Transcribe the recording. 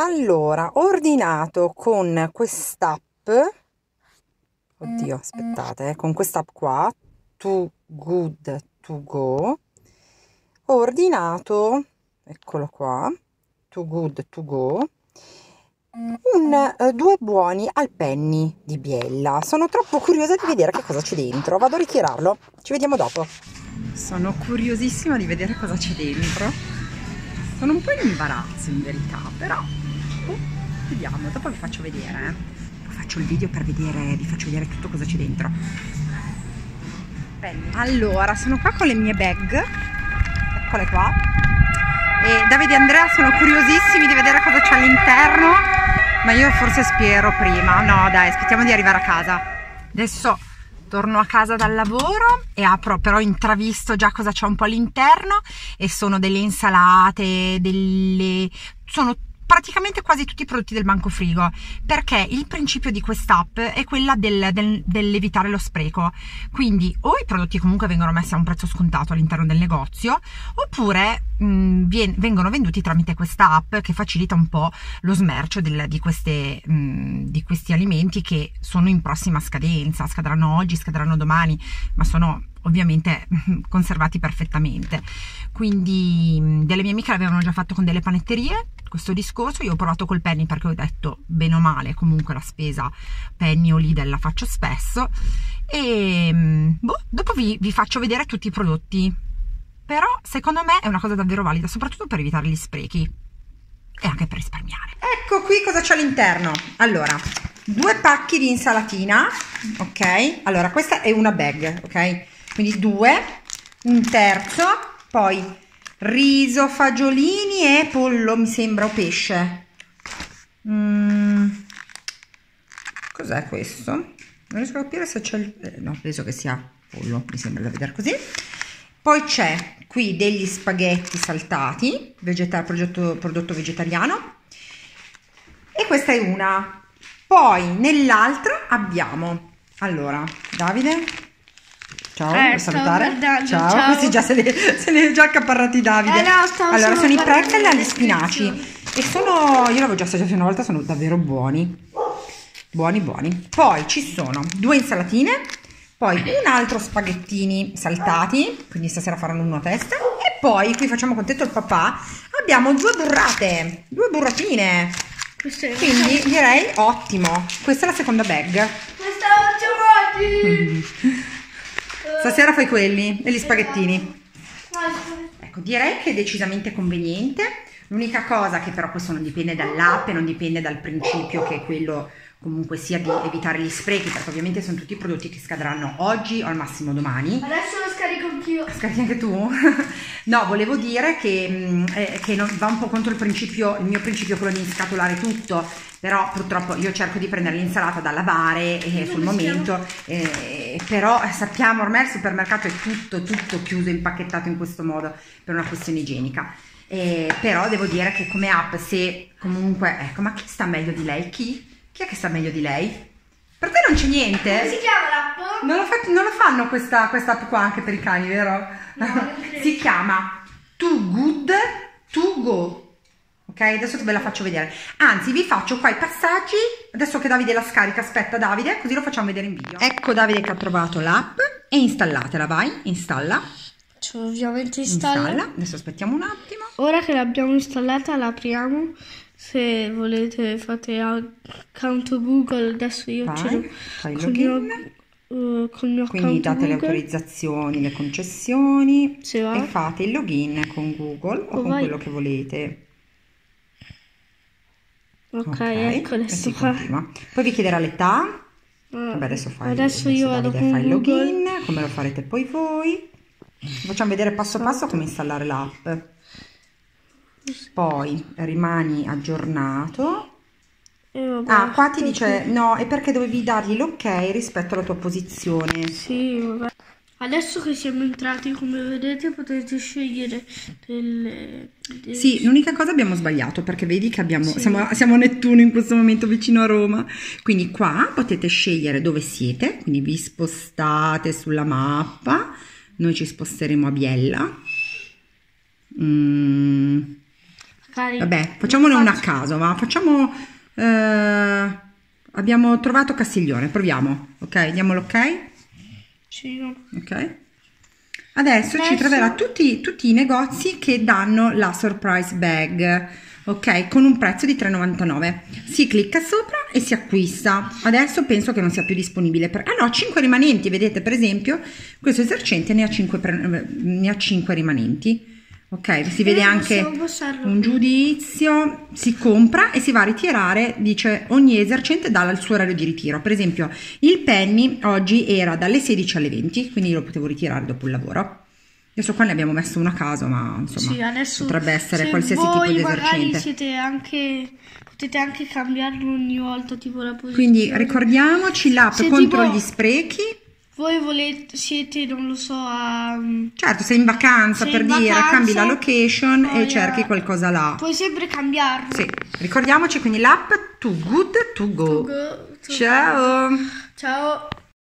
Allora, ho ordinato con quest'app, oddio, aspettate, eh, con quest'app qua, Too Good To Go, ho ordinato, eccolo qua, Too Good To Go, un, eh, due buoni al penny di Biella. Sono troppo curiosa di vedere che cosa c'è dentro. Vado a ritirarlo. Ci vediamo dopo. Sono curiosissima di vedere cosa c'è dentro. Sono un po' in imbarazzo in verità, però vediamo, dopo vi faccio vedere. Eh. Faccio il video per vedere, vi faccio vedere tutto cosa c'è dentro. Penny. Allora, sono qua con le mie bag. Eccole qua. E Davide e Andrea sono curiosissimi di vedere cosa c'è all'interno ma io forse spero prima no dai aspettiamo di arrivare a casa adesso torno a casa dal lavoro e apro però intravisto già cosa c'è un po' all'interno e sono delle insalate delle sono praticamente quasi tutti i prodotti del banco frigo perché il principio di quest'app è quella del, del, dell'evitare lo spreco. Quindi o i prodotti comunque vengono messi a un prezzo scontato all'interno del negozio oppure mh, vien, vengono venduti tramite questa app che facilita un po' lo smercio del, di, queste, mh, di questi alimenti che sono in prossima scadenza scadranno oggi, scadranno domani ma sono ovviamente conservati perfettamente. Quindi delle mie amiche l'avevano già fatto con delle panetterie questo discorso io ho provato col penny perché ho detto bene o male comunque la spesa penny o Lidl la faccio spesso. E boh, dopo vi, vi faccio vedere tutti i prodotti. Però secondo me è una cosa davvero valida soprattutto per evitare gli sprechi. E anche per risparmiare. Ecco qui cosa c'è all'interno. Allora due pacchi di insalatina ok? Allora questa è una bag ok? Quindi due un terzo poi riso, fagiolini e pollo, mi sembra, o pesce. Mm. Cos'è questo? Non riesco a capire se c'è il... Eh, no, penso che sia pollo, mi sembra da vedere così. Poi c'è qui degli spaghetti saltati, vegeta prodotto, prodotto vegetariano. E questa è una. Poi nell'altra abbiamo... Allora, Davide, Ciao, eh, salutare? Ciao, ciao. Questi già se ne, se ne è già accaparrati Davide. Eh no, allora, sono i pretzel agli spinaci e sono, io l'avevo già assaggiati una volta, sono davvero buoni. Buoni, buoni. Poi ci sono due insalatine, poi un altro spaghettini saltati, quindi stasera faranno uno a testa. E poi, qui facciamo contento il papà, abbiamo due burrate, due burratine. Quindi direi ottimo. Questa è la seconda bag. Questa è Stasera fai quelli e gli spaghettini. Ecco, direi che è decisamente conveniente. L'unica cosa che però questo non dipende dall'app e non dipende dal principio che è quello comunque sia di evitare gli sprechi perché ovviamente sono tutti prodotti che scadranno oggi o al massimo domani adesso lo anch'io scarichi anche tu? no volevo dire che, mm, eh, che non, va un po' contro il principio il mio principio quello di scatolare tutto però purtroppo io cerco di prendere l'insalata da lavare eh, sul momento eh, però sappiamo ormai il supermercato è tutto tutto chiuso impacchettato in questo modo per una questione igienica eh, però devo dire che come app se comunque ecco ma chi sta meglio di lei chi? chi è che sta meglio di lei? per te non c'è niente? come si chiama l'app? Non, non, lo fanno questa, questa app qua anche per i cani vero? No, si chiama Too Good To Go. Ok? Adesso ve la faccio vedere. Anzi vi faccio qua i passaggi. Adesso che Davide la scarica aspetta Davide così lo facciamo vedere in video. Ecco Davide che ha trovato l'app e installatela vai installa. Cioè, ovviamente installa. installa adesso aspettiamo un attimo. Ora che l'abbiamo installata l'apriamo se volete fate account Google adesso io vai, ce l'ho fai login Uh, col mio quindi date Google. le autorizzazioni, le concessioni e fate il login con Google o, o con vai. quello che volete Ok, okay ecco adesso qua. Poi vi chiederà l'età. Uh, Vabbè, adesso fai, adesso io vado con fai il login, come lo farete poi voi. Facciamo vedere passo passo come installare l'app. Poi rimani aggiornato. Vabbè, ah, qua ti dice no, è perché dovevi dargli l'ok rispetto alla tua posizione. Sì, vabbè. Adesso che siamo entrati, come vedete, potete scegliere delle... delle... Sì, l'unica cosa abbiamo sbagliato perché vedi che abbiamo, sì. siamo, siamo, a Nettuno in questo momento vicino a Roma. Quindi qua potete scegliere dove siete, quindi vi spostate sulla mappa. Noi ci sposteremo a Biella. Mm. Vabbè, facciamone una a caso, ma facciamo... eh, abbiamo trovato Castiglione, proviamo. Ok, diamo l'ok. Ok. Adesso ci Adesso- troverà tutti, tutti i negozi che danno la surprise bag, ok, con un prezzo di 3,99. Si clicca sopra e si acquista. Adesso penso che non sia più disponibile per... Ah no, 5 rimanenti, vedete per esempio, questo esercente ne ha 5, ne ha 5 rimanenti. Ok, si vede anche un giudizio, si compra e si va a ritirare, dice ogni esercente dà il suo orario di ritiro. Per esempio, il penny oggi era dalle 16 alle 20, quindi lo potevo ritirare dopo il lavoro. Adesso qua ne abbiamo messo uno a caso, ma insomma Sì, adesso potrebbe essere se qualsiasi tipo di esercente. siete anche potete anche cambiarlo ogni volta tipo la posizione. Quindi ricordiamoci l'app contro tipo- gli sprechi. Voi volete siete non lo so a Certo, sei in vacanza Sei per in dire, vacanza, cambi la location e cerchi qualcosa là. puoi sempre cambiarlo. Sì, ricordiamoci quindi l'app Too Good To Go. Go- to- Ciao! Ciao.